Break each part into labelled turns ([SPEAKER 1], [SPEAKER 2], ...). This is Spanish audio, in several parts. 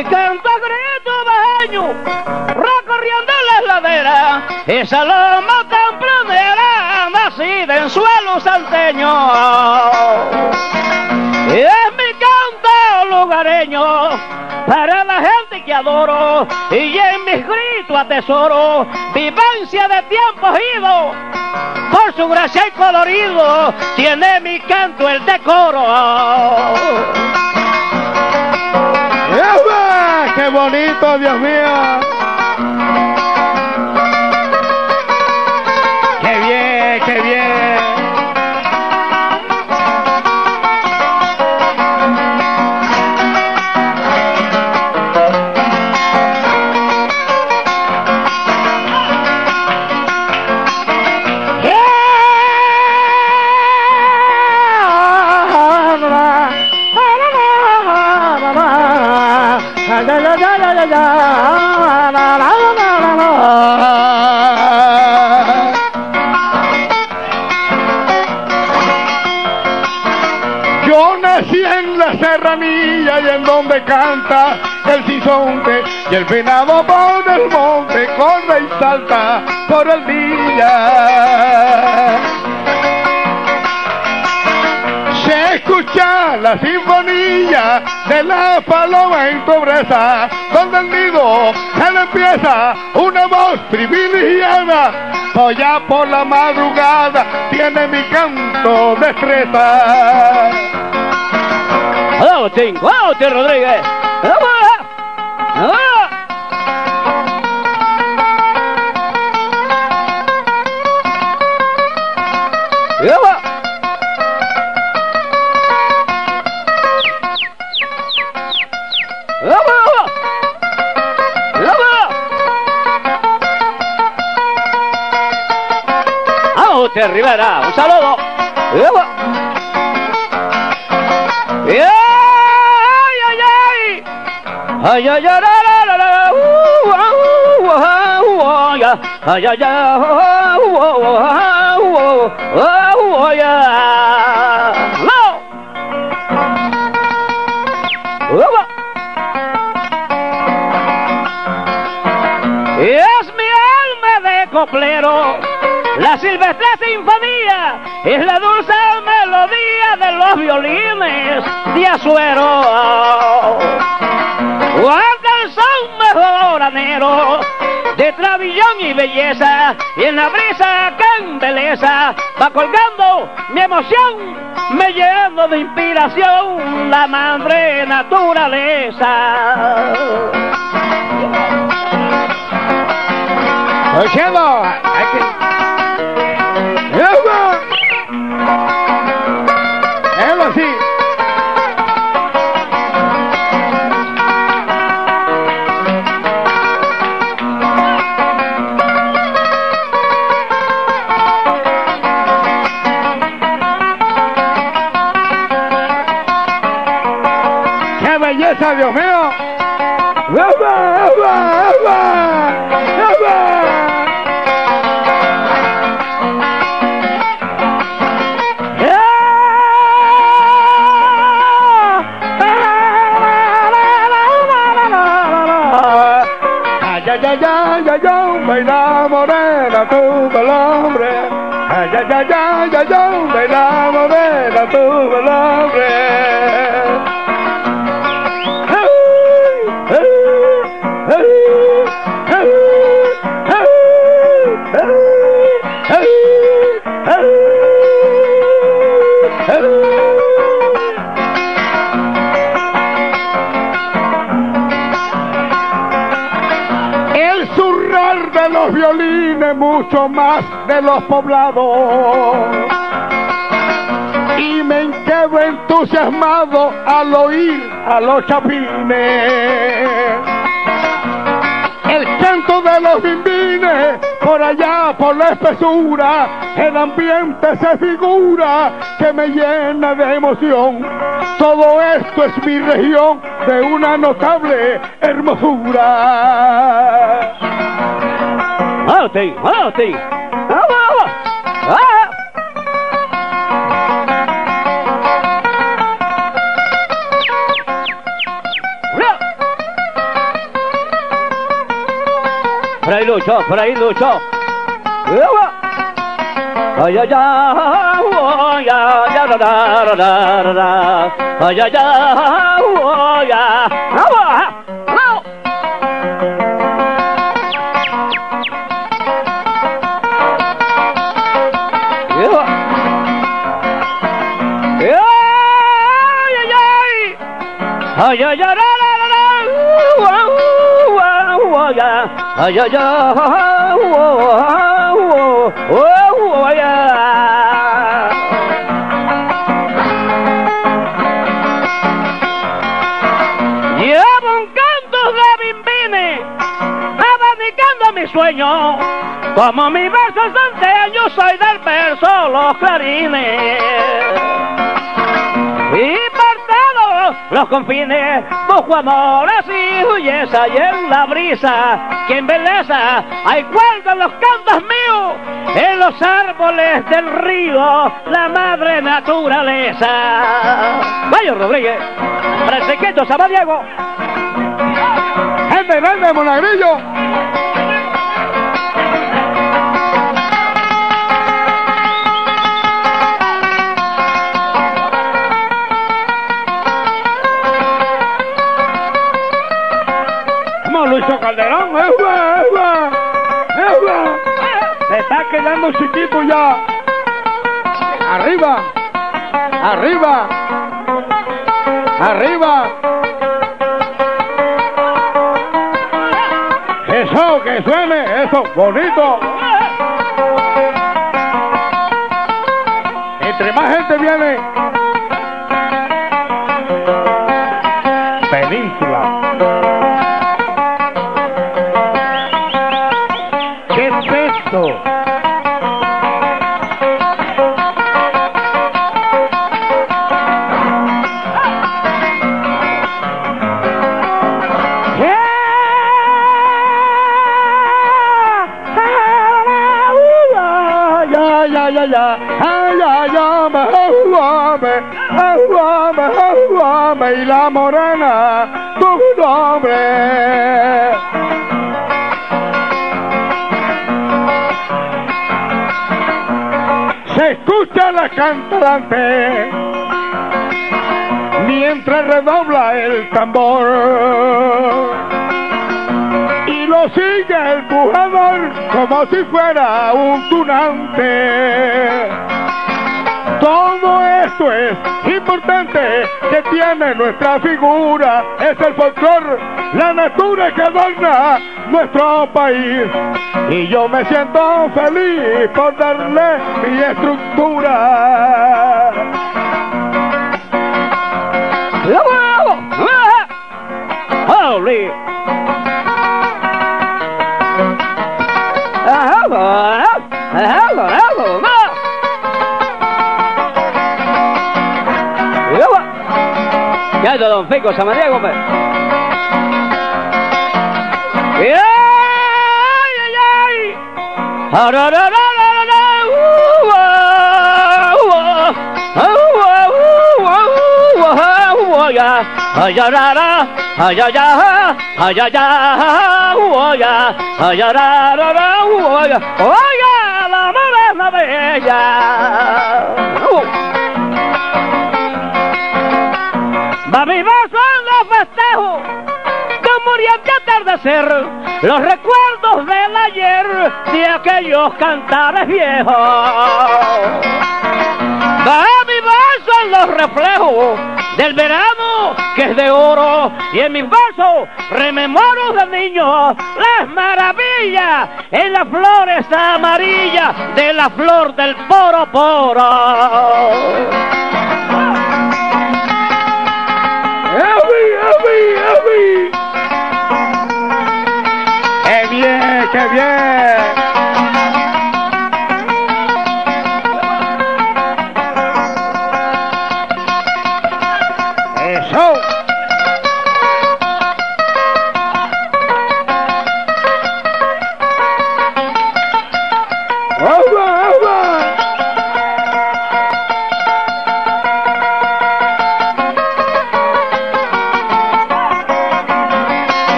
[SPEAKER 1] mi canto grito baño, recorriendo las laderas, esa loma tempranera nacida en suelo salteño. Es mi canto lugareño para la gente que adoro y en mis gritos atesoro vivencia de tiempos idos. Por su gracia y colorido tiene mi canto el decoro.
[SPEAKER 2] ¡Qué bonito, Dios mío! Canta el sisonte y el venado por el monte corre y salta por el día. Se escucha la sinfonía de la paloma en pobreza, donde el nido se le empieza una voz privilegiada. Allá por la madrugada tiene mi canto destreza.
[SPEAKER 1] ¡Vamos, Tim! ¡Vamos, Rodríguez! Rivera, un saludo. ay ay ay ay ay ay ay Es mi alma de coplero, la silvestre sinfonía, es la dulce melodía de los violines de Azuero. Guarda el son mejoranero de trabillón y belleza, y en la brisa que embeleza va colgando mi emoción, me lleno de inspiración la madre naturaleza.
[SPEAKER 2] sabe, meu? eva, eva, eva. De los poblados. Y me quedo entusiasmado al oír a los chapines. El canto de los bimbines, por allá por la espesura, el ambiente se figura que me llena de emoción. Todo esto es mi región de una notable hermosura.
[SPEAKER 1] ¡Vamos, Tim! Por ahí luchó, por ahí luchó. Ay, ay, ay, ya, ya, ra, ra, ra, ra, ay, ay, ay, ya, ay ay ay ay ay ay Llevo un canto de bimbine, abanicando a mi sueño, como mi verso es anteaño, soy del verso los clarines. Y los confines busco amores y belleza y en la brisa que en belleza hay cuelgan los cantos míos en los árboles del río la madre naturaleza Mayo Rodríguez para el secreto Diego
[SPEAKER 2] Gente grande, monagrillo. Quedando chiquito ya. Arriba. Arriba. Arriba. Eso, que suene, eso, bonito. Entre más gente viene. la la, ay, ay, ame, ay, oh, ame, oh, ay, oh, ame, ay, ame, y la morena, tu nombre. Se escucha la cantalante mientras redobla el tambor lo sigue el pujador como si fuera un tunante. Todo esto es importante que tiene nuestra figura, es el folclor, la natura que adorna nuestro país. Y yo me siento feliz por darle mi estructura.
[SPEAKER 1] Holy. Ya está don Feco Samadiego, compadre. ¡Ay, ay, ay! ¡Arararara! ya, ay ya ra ra, ay ya ya, ay ya ya, oh ya, ay ya ya, ya, la madre la Va mi vaso en los festejos, como muriente atardecer, los recuerdos del ayer de aquellos cantares viejos. Va mi vaso en los reflejos del verano que es de oro y en mis vasos rememoro de niño las maravillas en las flores amarillas de la flor del poro poro.
[SPEAKER 2] ¡Qué bien!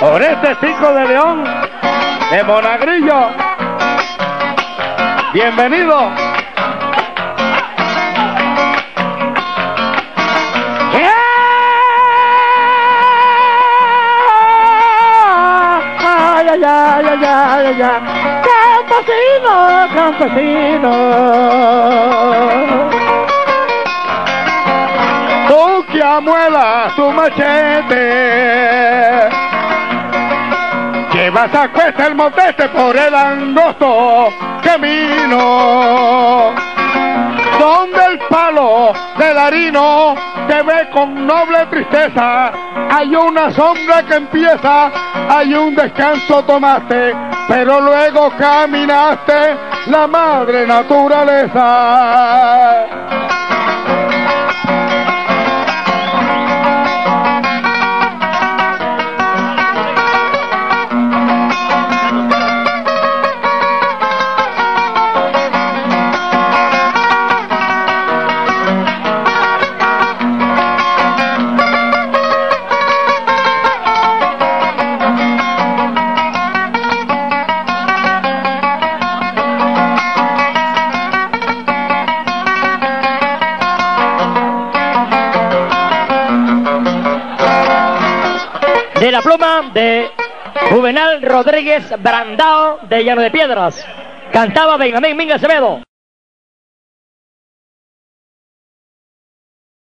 [SPEAKER 2] Por este de León de Monagrillo. Bienvenido.
[SPEAKER 3] Ay, ay, ay, ay, ay, ay, ay. Campesino, campesino.
[SPEAKER 2] Tú que amuelas tu machete. Llevas a cuesta el motete por el angosto camino. Donde el palo del harino te ve con noble tristeza. Hay una sombra que empieza, hay un descanso tomaste, pero luego caminaste la madre naturaleza.
[SPEAKER 3] La pluma de Juvenal Rodríguez Brandao de Llano de Piedras. Cantaba Benjamín Minga Acevedo.